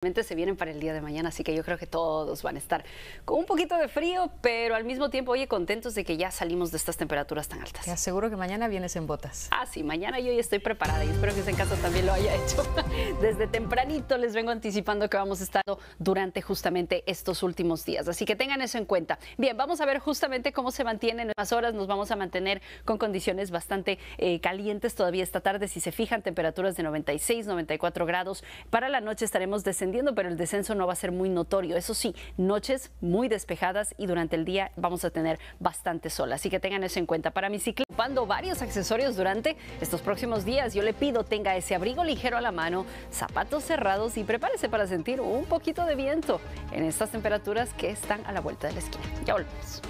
se vienen para el día de mañana, así que yo creo que todos van a estar con un poquito de frío, pero al mismo tiempo, oye, contentos de que ya salimos de estas temperaturas tan altas. Te aseguro que mañana vienes en botas. Ah, sí, mañana yo ya estoy preparada y espero que en casa también lo haya hecho. Desde tempranito les vengo anticipando que vamos a estar durante justamente estos últimos días, así que tengan eso en cuenta. Bien, vamos a ver justamente cómo se mantienen las horas, nos vamos a mantener con condiciones bastante eh, calientes todavía esta tarde, si se fijan, temperaturas de 96, 94 grados. Para la noche estaremos descendiendo pero el descenso no va a ser muy notorio. Eso sí, noches muy despejadas y durante el día vamos a tener bastante sol. Así que tengan eso en cuenta. Para mi ciclo, ocupando varios accesorios durante estos próximos días, yo le pido tenga ese abrigo ligero a la mano, zapatos cerrados y prepárese para sentir un poquito de viento en estas temperaturas que están a la vuelta de la esquina. Ya volvemos.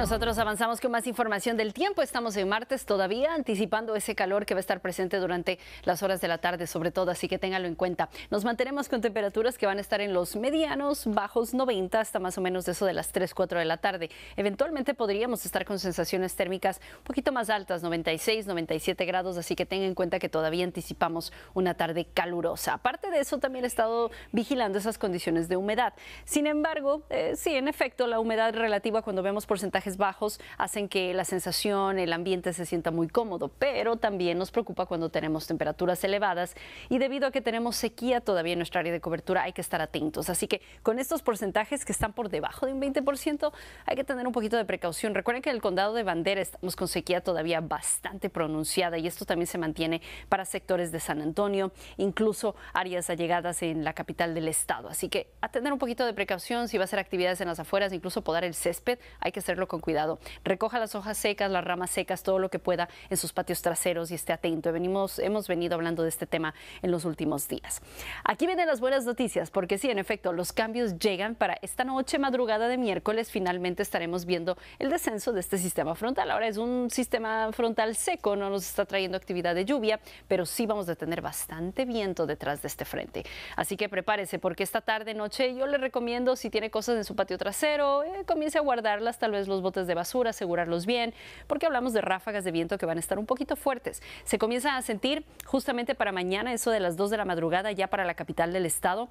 Nosotros avanzamos con más información del tiempo. Estamos en martes todavía, anticipando ese calor que va a estar presente durante las horas de la tarde, sobre todo, así que ténganlo en cuenta. Nos mantenemos con temperaturas que van a estar en los medianos, bajos 90, hasta más o menos eso de las 3, 4 de la tarde. Eventualmente podríamos estar con sensaciones térmicas un poquito más altas, 96, 97 grados, así que tengan en cuenta que todavía anticipamos una tarde calurosa. Aparte de eso, también he estado vigilando esas condiciones de humedad. Sin embargo, eh, sí, en efecto, la humedad relativa cuando vemos porcentajes bajos hacen que la sensación, el ambiente se sienta muy cómodo, pero también nos preocupa cuando tenemos temperaturas elevadas y debido a que tenemos sequía todavía en nuestra área de cobertura hay que estar atentos. Así que con estos porcentajes que están por debajo de un 20% hay que tener un poquito de precaución. Recuerden que en el condado de Bandera estamos con sequía todavía bastante pronunciada y esto también se mantiene para sectores de San Antonio, incluso áreas allegadas en la capital del estado. Así que a tener un poquito de precaución si va a hacer actividades en las afueras, incluso podar el césped, hay que hacerlo con cuidado. Recoja las hojas secas, las ramas secas, todo lo que pueda en sus patios traseros y esté atento. Venimos, hemos venido hablando de este tema en los últimos días. Aquí vienen las buenas noticias, porque sí, en efecto, los cambios llegan para esta noche, madrugada de miércoles, finalmente estaremos viendo el descenso de este sistema frontal. Ahora es un sistema frontal seco, no nos está trayendo actividad de lluvia, pero sí vamos a tener bastante viento detrás de este frente. Así que prepárese, porque esta tarde, noche, yo le recomiendo, si tiene cosas en su patio trasero, eh, comience a guardarlas, tal vez los de basura, asegurarlos bien, porque hablamos de ráfagas de viento que van a estar un poquito fuertes. Se comienza a sentir justamente para mañana, eso de las 2 de la madrugada, ya para la capital del estado,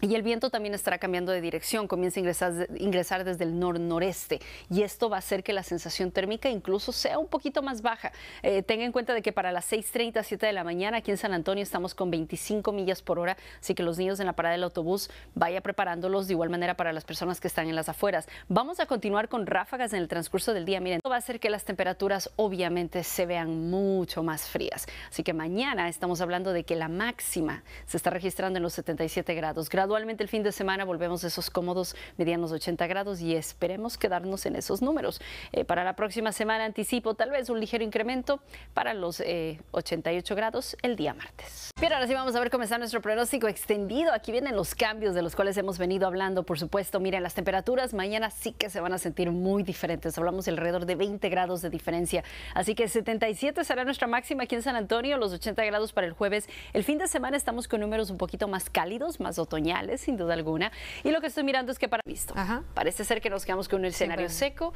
y el viento también estará cambiando de dirección, comienza a ingresar, ingresar desde el nor-noreste y esto va a hacer que la sensación térmica incluso sea un poquito más baja. Eh, tenga en cuenta de que para las 6.30, 7 de la mañana aquí en San Antonio estamos con 25 millas por hora, así que los niños en la parada del autobús vaya preparándolos de igual manera para las personas que están en las afueras. Vamos a continuar con ráfagas en el transcurso del día. Miren, esto va a hacer que las temperaturas obviamente se vean mucho más frías. Así que mañana estamos hablando de que la máxima se está registrando en los 77 grados. grados Gradualmente el fin de semana volvemos a esos cómodos medianos 80 grados y esperemos quedarnos en esos números. Eh, para la próxima semana anticipo tal vez un ligero incremento para los 88 eh, grados el día martes. Bien, ahora sí vamos a ver cómo está nuestro pronóstico extendido. Aquí vienen los cambios de los cuales hemos venido hablando, por supuesto. Miren, las temperaturas mañana sí que se van a sentir muy diferentes. Hablamos de alrededor de 20 grados de diferencia. Así que 77 será nuestra máxima aquí en San Antonio, los 80 grados para el jueves. El fin de semana estamos con números un poquito más cálidos, más otoñales sin duda alguna. Y lo que estoy mirando es que para visto. Parece ser que nos quedamos con un escenario seco.